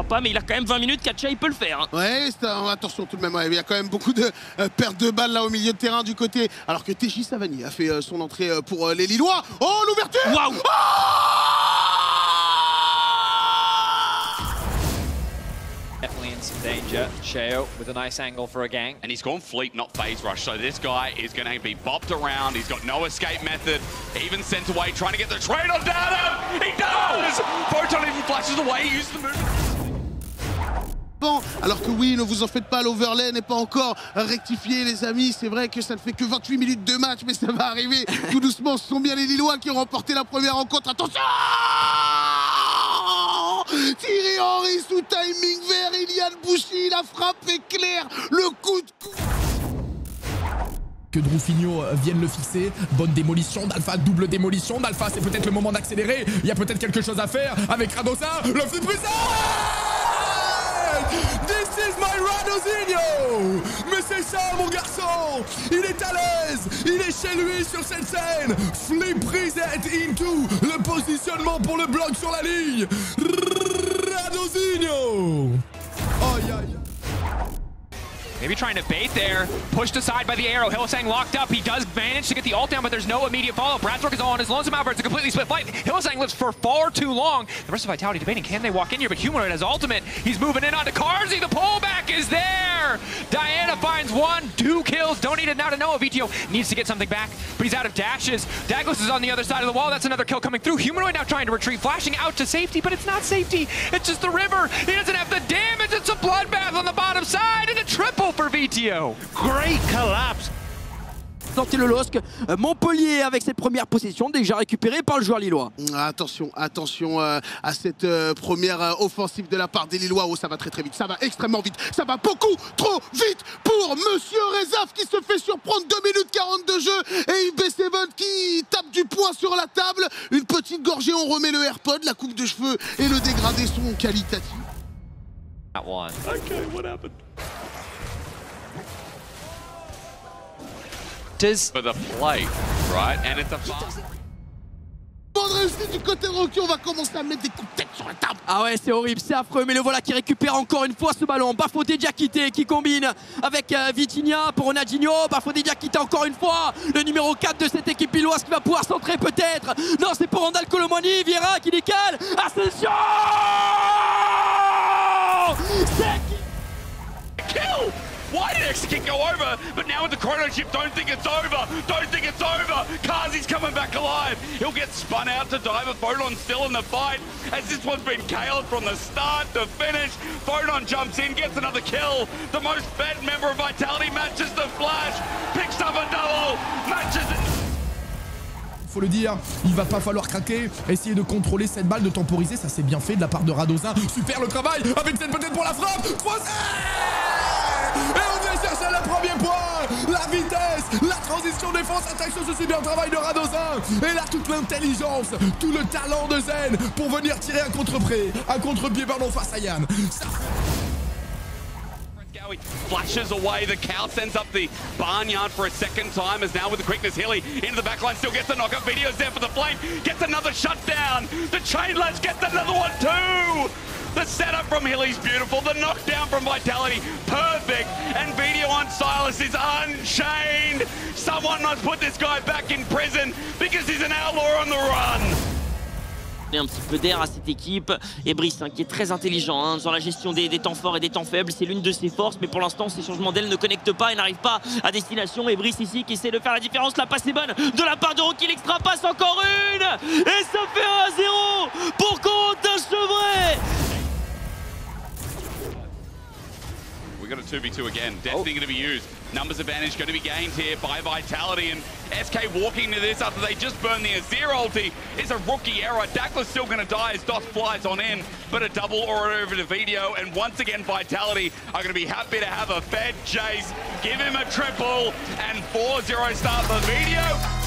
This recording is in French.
pas, mais il a quand même 20 minutes. Katcha, il peut le faire. hein. Ouais, c'est un- attention tout de même, ouais, il y a quand même beaucoup de euh, pertes de balles là au milieu de terrain du côté, alors que Teji Savani a fait euh, son entrée euh, pour euh, les Lillois. Oh, l'ouverture Waouh Definitely in some danger. Sheo with a nice angle for a gang. And he's gone fleet, not phase rush. So this guy is going to be bopped around. He's got no escape method. Even sent away, trying to get the trade on Datum. He does! Photon even flashes away. He uses the movement. Alors que oui, ne vous en faites pas, l'overlay n'est pas encore rectifié, les amis. C'est vrai que ça ne fait que 28 minutes de match, mais ça va arriver tout doucement. Ce sont bien les Lillois qui ont remporté la première rencontre. Attention Thierry Henry sous timing vert, Ilian Bouchy, la frappe est claire, le coup de cou. que Droufinho euh, vienne le fixer. Bonne démolition d'Alpha, double démolition d'Alpha. C'est peut-être le moment d'accélérer. Il y a peut-être quelque chose à faire avec Radosa. Le flip reset This is my Radosinho Mais c'est ça, mon garçon. Il est à l'aise. Il est chez lui sur cette scène. Flip reset into le positionnement pour le bloc sur la ligne. Aïe, aïe. Maybe trying to bait there. Pushed aside by the arrow. Hillsang locked up. He does manage to get the ult down, but there's no immediate follow. Bradswork is all on his lonesome Albert. It's a completely split fight. Hillsang lives for far too long. The rest of Vitality debating, can they walk in here? But Humanoid has ultimate. He's moving in onto Karzi. The pullback is there. Diana finds one, two kills. Don't need it now to know. Vito needs to get something back, but he's out of dashes. Daglos is on the other side of the wall. That's another kill coming through. Humanoid now trying to retreat, flashing out to safety, but it's not safety. It's just the river. He doesn't have the damage. It's a bloodbath on the bottom side and a triple VTO. Great collapse. Sortez le LOSC. Euh, Montpellier avec cette première possession déjà récupérée par le joueur lillois. Attention, attention euh, à cette euh, première euh, offensive de la part des Lillois. Oh, ça va très très vite, ça va extrêmement vite, ça va beaucoup trop vite pour Monsieur Rezaf qui se fait surprendre 2 minutes 40 de jeu et IB7 qui tape du poing sur la table. Une petite gorgée, on remet le AirPod, la coupe de cheveux et le dégradé sont qualitatifs. That one. Does For the play, right? And du côté Rocky, on va commencer à mettre des coups de tête sur la table. Ah ouais, c'est horrible, c'est affreux, mais le voilà qui récupère encore une fois ce ballon. Bafodé Diakité qui combine avec euh, Vitinha pour Ronaldinho. Bafodé Diakité encore une fois, le numéro 4 de cette équipe illoise qui va pouvoir centrer peut-être. Non, c'est pour Randall Colomani, Vieira qui décale. Ascension with the chrono chip, don't think it's over. Don't think it's over. Kazi's coming back alive. He'll get spun out to die, but Photon's still in the fight. As this one's been KO'd from the start to finish. Photon jumps in, gets another kill. The most fed member of Vitality matches the Flash. Picks up a double. Matches it. faut le dire, il va pas falloir craquer, essayer de contrôler cette balle, de temporiser, ça c'est bien fait de la part de Radosin. Super le travail, avec cette peut-être pour la frappe, croisé la transition défense-attaque ce super travail de Radosin Et là toute l'intelligence, tout le talent de Zen pour venir tirer un contre-pied, un contre-pied pardon face à Yann. Ça- flashes away. The cow sends up the barnyard for a second time. As now with the quickness, Hilly into the backline still gets the knockup. Video's there for the flame. Gets another shutdown. The chain lads gets another one too. The setup from Hilly's beautiful. The knockdown from Vitality, perfect. And video on Silas is unchained. Someone must put this guy back in prison because he's an outlaw on the run. un petit peu d'air à cette équipe. Et Brice, hein, qui est très intelligent hein, sur la gestion des, des temps forts et des temps faibles, c'est l'une de ses forces. Mais pour l'instant, ces changements d'aile ne connectent pas et n'arrivent pas à destination. Et Brice ici qui essaie de faire la différence. La passe est bonne de la part de Rocky. L'extra passe encore une Et ça fait 1 à 0 pour Corentin Chevret 2v2 again. Destiny going oh. to be used. Numbers advantage going to be gained here by Vitality. And SK walking to this after they just burned the Azir ulti is a rookie error. Dakler's still going to die as Doss flies on in, but a double or over to Video. And once again, Vitality are going to be happy to have a fed chase. Give him a triple and 4-0 start for Video.